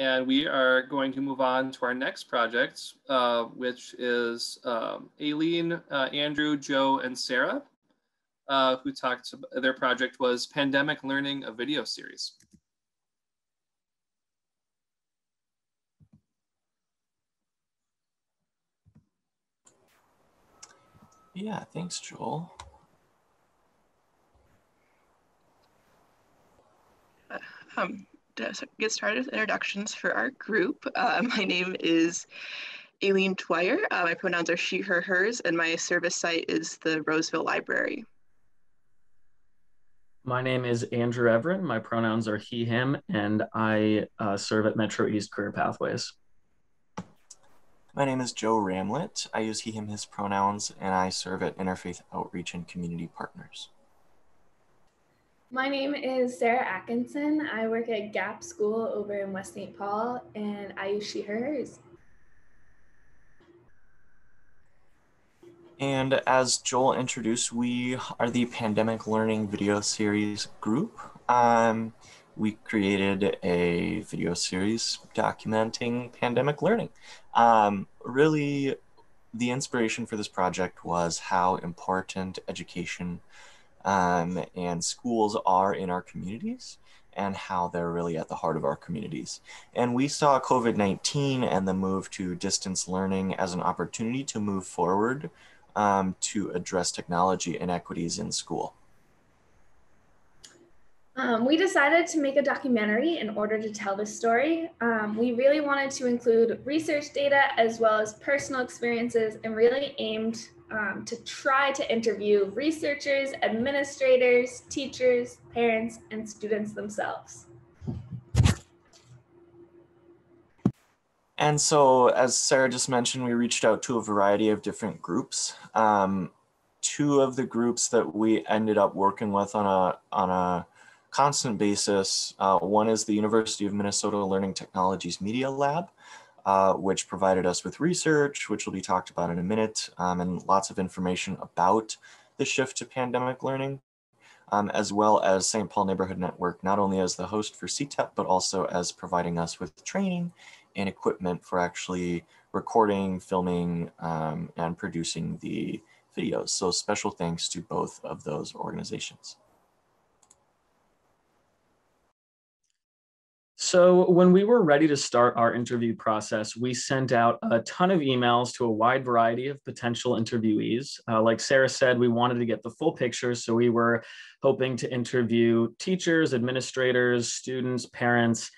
And we are going to move on to our next project, uh, which is um, Aileen, uh, Andrew, Joe, and Sarah, uh, who talked, their project was Pandemic Learning, a video series. Yeah, thanks, Joel. Um, to get started with introductions for our group, uh, my name is Aileen Dwyer. Uh, my pronouns are she, her, hers, and my service site is the Roseville Library. My name is Andrew Everin. My pronouns are he, him, and I uh, serve at Metro East Career Pathways. My name is Joe Ramlet. I use he, him, his pronouns, and I serve at Interfaith Outreach and Community Partners. My name is Sarah Atkinson. I work at Gap School over in West St. Paul, and I use she, her, hers. And as Joel introduced, we are the Pandemic Learning Video Series group. Um, we created a video series documenting pandemic learning. Um, really, the inspiration for this project was how important education um, and schools are in our communities and how they're really at the heart of our communities. And we saw COVID 19 and the move to distance learning as an opportunity to move forward um, to address technology inequities in school. Um, we decided to make a documentary in order to tell this story. Um, we really wanted to include research data as well as personal experiences and really aimed um, to try to interview researchers, administrators, teachers, parents, and students themselves. And so, as Sarah just mentioned, we reached out to a variety of different groups. Um, two of the groups that we ended up working with on a on a constant basis. Uh, one is the University of Minnesota Learning Technologies Media Lab, uh, which provided us with research, which will be talked about in a minute, um, and lots of information about the shift to pandemic learning, um, as well as St. Paul Neighborhood Network, not only as the host for CTEP, but also as providing us with training and equipment for actually recording, filming, um, and producing the videos. So special thanks to both of those organizations. So when we were ready to start our interview process, we sent out a ton of emails to a wide variety of potential interviewees. Uh, like Sarah said, we wanted to get the full picture, so we were hoping to interview teachers, administrators, students, parents.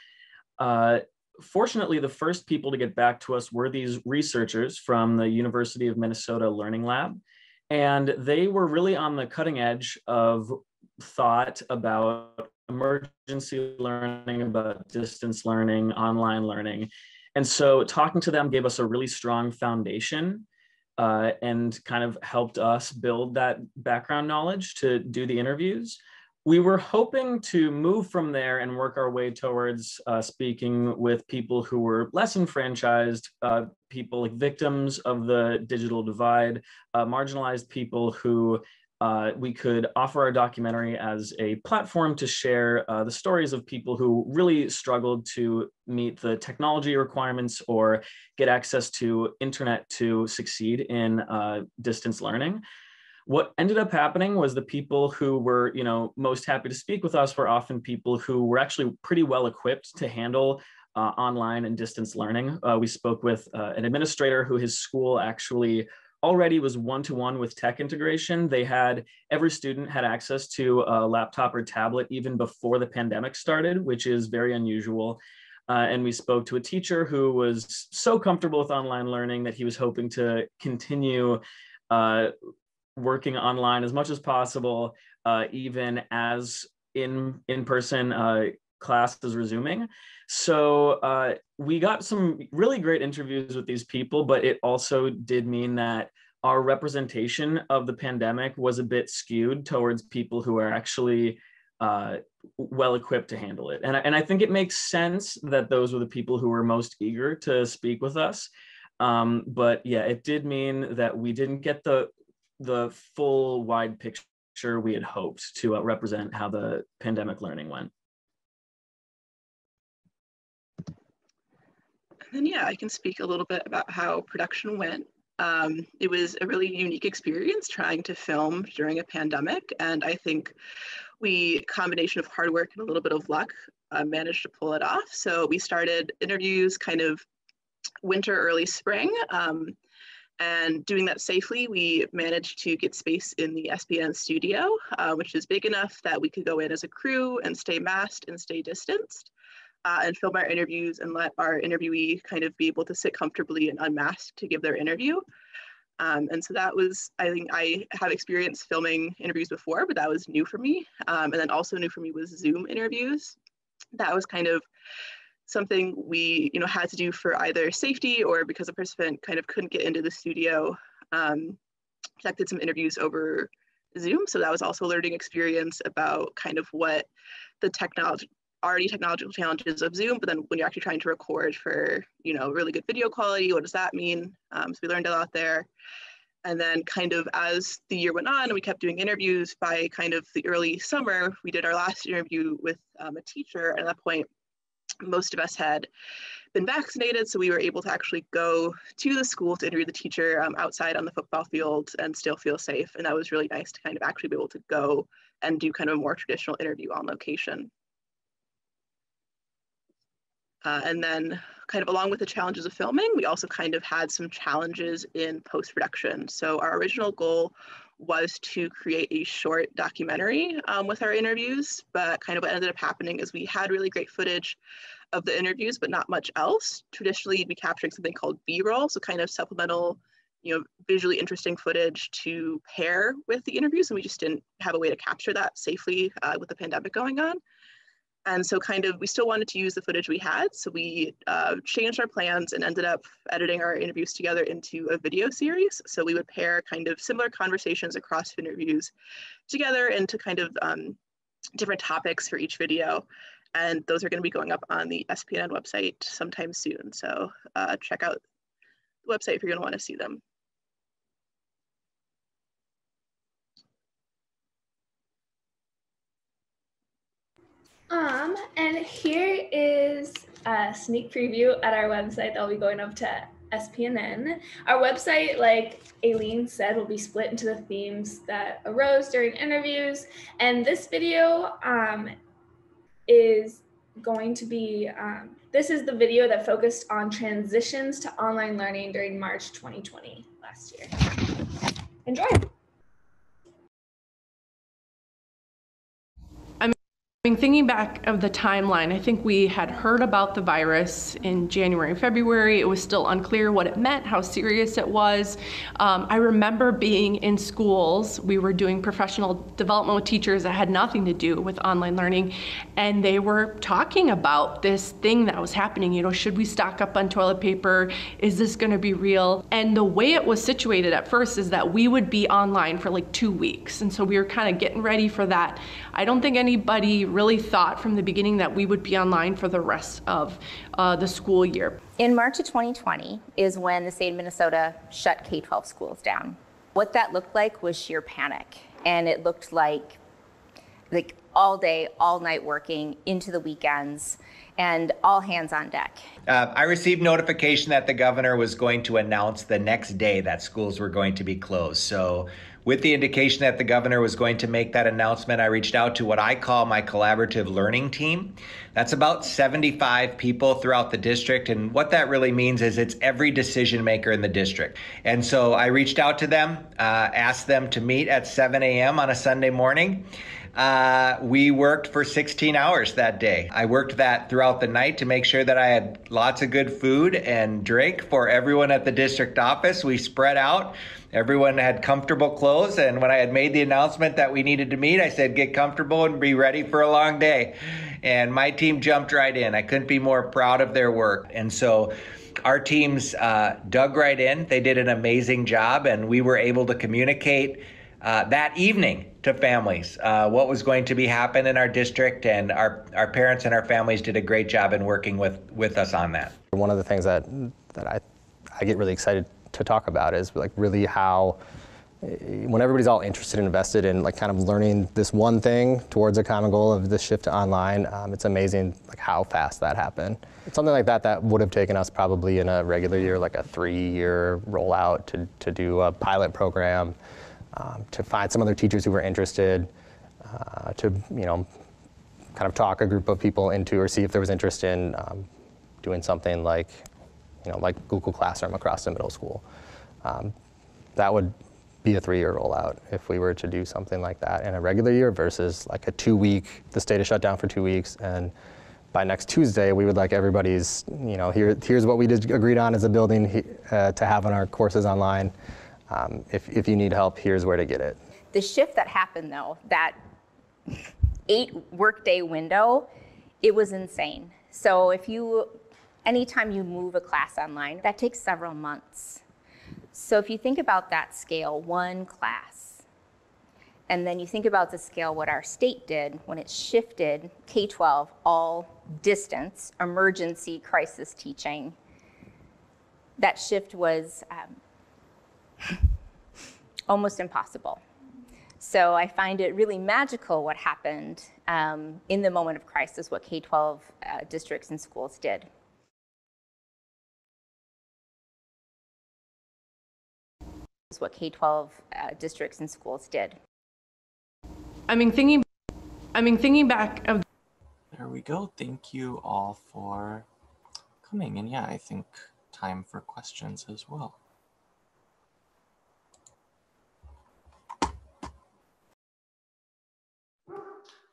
Uh, fortunately, the first people to get back to us were these researchers from the University of Minnesota Learning Lab. And they were really on the cutting edge of thought about emergency learning, about distance learning, online learning. And so talking to them gave us a really strong foundation uh, and kind of helped us build that background knowledge to do the interviews. We were hoping to move from there and work our way towards uh, speaking with people who were less enfranchised, uh, people like victims of the digital divide, uh, marginalized people who uh, we could offer our documentary as a platform to share uh, the stories of people who really struggled to meet the technology requirements or get access to internet to succeed in uh, distance learning. What ended up happening was the people who were, you know, most happy to speak with us were often people who were actually pretty well equipped to handle uh, online and distance learning. Uh, we spoke with uh, an administrator who his school actually already was one-to-one with tech integration. They had, every student had access to a laptop or tablet even before the pandemic started, which is very unusual. Uh, and we spoke to a teacher who was so comfortable with online learning that he was hoping to continue uh, working online as much as possible, uh, even as in in-person uh, class is resuming. So uh, we got some really great interviews with these people, but it also did mean that our representation of the pandemic was a bit skewed towards people who are actually uh, well equipped to handle it. And, and I think it makes sense that those were the people who were most eager to speak with us. Um, but yeah, it did mean that we didn't get the the full wide picture we had hoped to uh, represent how the pandemic learning went. And then yeah, I can speak a little bit about how production went. Um, it was a really unique experience trying to film during a pandemic, and I think we combination of hard work and a little bit of luck uh, managed to pull it off. So we started interviews kind of winter, early spring. Um, and doing that safely, we managed to get space in the SPN studio, uh, which is big enough that we could go in as a crew and stay masked and stay distanced. Uh, and film our interviews and let our interviewee kind of be able to sit comfortably and unmasked to give their interview. Um, and so that was, I think I have experience filming interviews before, but that was new for me. Um, and then also new for me was Zoom interviews. That was kind of something we you know had to do for either safety or because a participant kind of couldn't get into the studio um, conducted some interviews over zoom so that was also a learning experience about kind of what the technology already technological challenges of zoom but then when you're actually trying to record for you know really good video quality what does that mean um, so we learned a lot there and then kind of as the year went on and we kept doing interviews by kind of the early summer we did our last interview with um, a teacher and at that point most of us had been vaccinated, so we were able to actually go to the school to interview the teacher um, outside on the football field and still feel safe. And that was really nice to kind of actually be able to go and do kind of a more traditional interview on location. Uh, and then kind of along with the challenges of filming, we also kind of had some challenges in post-production. So our original goal was to create a short documentary um, with our interviews, but kind of what ended up happening is we had really great footage of the interviews, but not much else. Traditionally, you'd be capturing something called B-roll, so kind of supplemental, you know, visually interesting footage to pair with the interviews, and we just didn't have a way to capture that safely uh, with the pandemic going on. And so kind of, we still wanted to use the footage we had. So we uh, changed our plans and ended up editing our interviews together into a video series. So we would pair kind of similar conversations across interviews together into kind of um, different topics for each video. And those are gonna be going up on the SPNN website sometime soon. So uh, check out the website if you're gonna wanna see them. Um, and here is a sneak preview at our website that'll be going up to SPNN. Our website, like Aileen said, will be split into the themes that arose during interviews. And this video um, is going to be, um, this is the video that focused on transitions to online learning during March 2020 last year. Enjoy. Mean, thinking back of the timeline, I think we had heard about the virus in January, February. It was still unclear what it meant, how serious it was. Um, I remember being in schools. We were doing professional development with teachers that had nothing to do with online learning, and they were talking about this thing that was happening. You know, should we stock up on toilet paper? Is this going to be real? And the way it was situated at first is that we would be online for like two weeks, and so we were kind of getting ready for that. I don't think anybody really thought from the beginning that we would be online for the rest of uh, the school year. In March of 2020 is when the state of Minnesota shut K 12 schools down. What that looked like was sheer panic. And it looked like like all day, all night working into the weekends and all hands on deck. Uh, I received notification that the governor was going to announce the next day that schools were going to be closed. So with the indication that the governor was going to make that announcement, I reached out to what I call my collaborative learning team. That's about 75 people throughout the district. And what that really means is it's every decision maker in the district. And so I reached out to them, uh, asked them to meet at 7 a.m. on a Sunday morning. Uh, we worked for 16 hours that day. I worked that throughout the night to make sure that I had lots of good food and drink for everyone at the district office. We spread out. Everyone had comfortable clothes. And when I had made the announcement that we needed to meet, I said, get comfortable and be ready for a long day. And my team jumped right in. I couldn't be more proud of their work. And so, our teams uh, dug right in. They did an amazing job, and we were able to communicate uh, that evening to families uh, what was going to be happen in our district and our, our parents and our families did a great job in working with, with us on that. One of the things that, that I, I get really excited to talk about is like really how when everybody's all interested and invested in like kind of learning this one thing towards a common goal of the shift to online, um, it's amazing like how fast that happened. Something like that that would have taken us probably in a regular year, like a three-year rollout to, to do a pilot program, um, to find some other teachers who were interested, uh, to you know, kind of talk a group of people into or see if there was interest in um, doing something like, you know, like Google Classroom across the middle school. Um, that would be a three-year rollout if we were to do something like that in a regular year versus like a two-week, the state is shut down for two weeks, and by next Tuesday, we would like everybody's, you know, here, here's what we did, agreed on as a building uh, to have on our courses online. Um, if, if you need help, here's where to get it. The shift that happened though, that eight workday window, it was insane. So if you, anytime you move a class online, that takes several months. So if you think about that scale, one class, and then you think about the scale what our state did when it shifted K-12 all distance, emergency crisis teaching, that shift was um, almost impossible. So I find it really magical what happened um, in the moment of crisis, what K-12 uh, districts and schools did. what K-12 uh, districts and schools did. I mean, thinking, I mean, thinking back of. There we go. Thank you all for coming. And yeah, I think time for questions as well.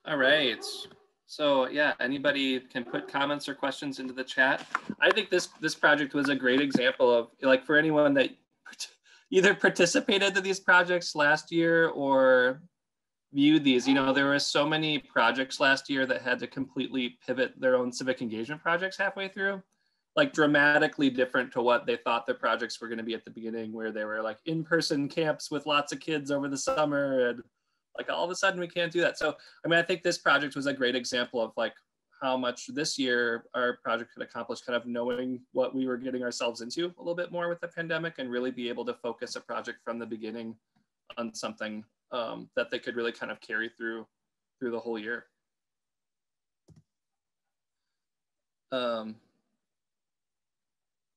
All right. So yeah, anybody can put comments or questions into the chat. I think this this project was a great example of like for anyone that either participated in these projects last year or viewed these. You know, there were so many projects last year that had to completely pivot their own civic engagement projects halfway through, like dramatically different to what they thought their projects were going to be at the beginning, where they were like in-person camps with lots of kids over the summer and like all of a sudden we can't do that. So, I mean, I think this project was a great example of like how much this year our project could accomplish, kind of knowing what we were getting ourselves into a little bit more with the pandemic and really be able to focus a project from the beginning on something um, that they could really kind of carry through through the whole year. Um,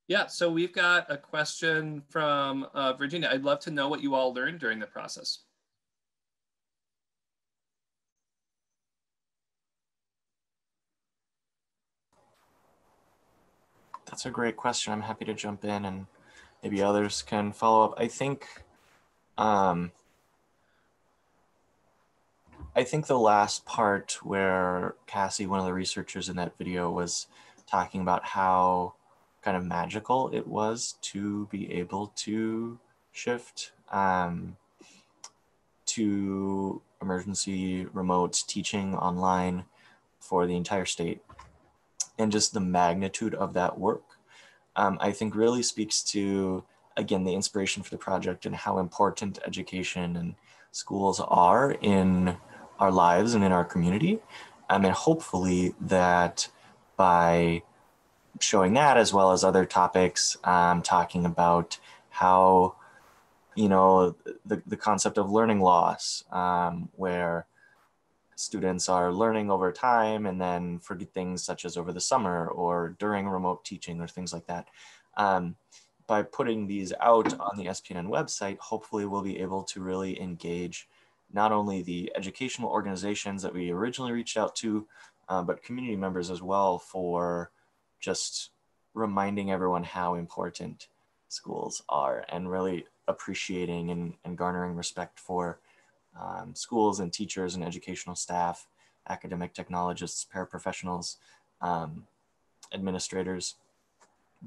yeah, so we've got a question from uh, Virginia. I'd love to know what you all learned during the process. That's a great question. I'm happy to jump in and maybe others can follow up. I think, um, I think the last part where Cassie, one of the researchers in that video, was talking about how kind of magical it was to be able to shift um, to emergency remote teaching online for the entire state and just the magnitude of that work, um, I think really speaks to, again, the inspiration for the project and how important education and schools are in our lives and in our community. Um, and hopefully that by showing that as well as other topics, um, talking about how, you know, the, the concept of learning loss, um, where students are learning over time and then for things such as over the summer or during remote teaching or things like that. Um, by putting these out on the SPNN website, hopefully we'll be able to really engage not only the educational organizations that we originally reached out to, uh, but community members as well for just reminding everyone how important schools are and really appreciating and, and garnering respect for um, schools and teachers and educational staff, academic technologists, paraprofessionals, um, administrators,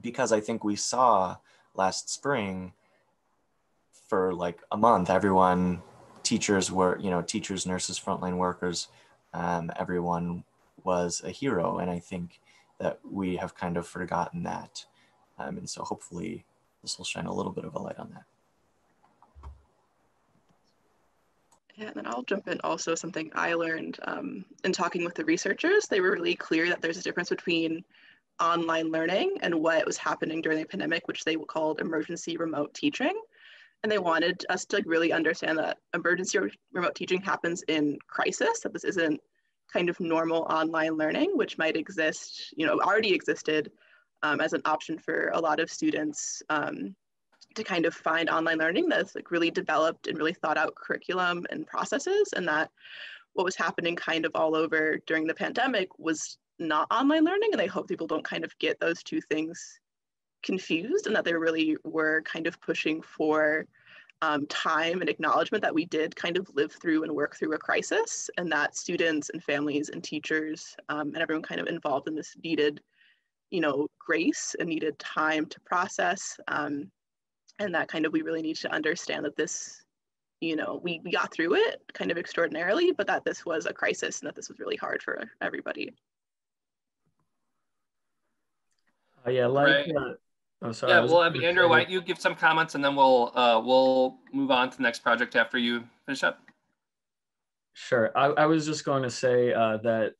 because I think we saw last spring for like a month, everyone, teachers were, you know, teachers, nurses, frontline workers, um, everyone was a hero. And I think that we have kind of forgotten that. Um, and so hopefully this will shine a little bit of a light on that. Yeah, and then I'll jump in also something I learned um, in talking with the researchers. They were really clear that there's a difference between online learning and what was happening during the pandemic, which they called emergency remote teaching. and they wanted us to really understand that emergency remote teaching happens in crisis, that this isn't kind of normal online learning, which might exist, you know, already existed um, as an option for a lot of students um, to kind of find online learning that's like really developed and really thought out curriculum and processes and that what was happening kind of all over during the pandemic was not online learning and i hope people don't kind of get those two things confused and that they really were kind of pushing for um, time and acknowledgement that we did kind of live through and work through a crisis and that students and families and teachers um, and everyone kind of involved in this needed you know grace and needed time to process um, and that kind of we really need to understand that this you know we, we got through it kind of extraordinarily but that this was a crisis and that this was really hard for everybody. Uh, yeah like right. uh, oh, sorry, yeah we'll have andrew why don't you give some comments and then we'll uh, we'll move on to the next project after you finish up. Sure. I, I was just going to say uh, that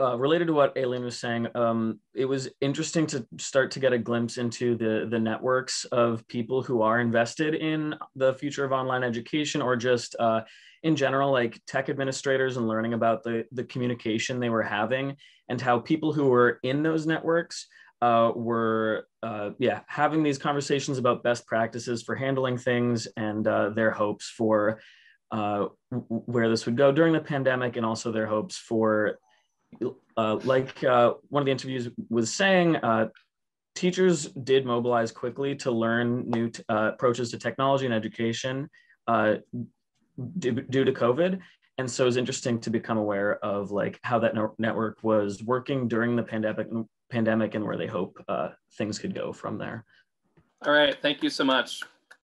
uh, related to what Aileen was saying, um, it was interesting to start to get a glimpse into the the networks of people who are invested in the future of online education, or just uh, in general, like tech administrators and learning about the the communication they were having, and how people who were in those networks uh, were uh, yeah having these conversations about best practices for handling things and uh, their hopes for. Uh, where this would go during the pandemic, and also their hopes for uh, like uh, one of the interviews was saying, uh, teachers did mobilize quickly to learn new uh, approaches to technology and education uh, due, to COVID. And so it's interesting to become aware of like how that network was working during the pandemic, pandemic and where they hope uh, things could go from there. All right, thank you so much.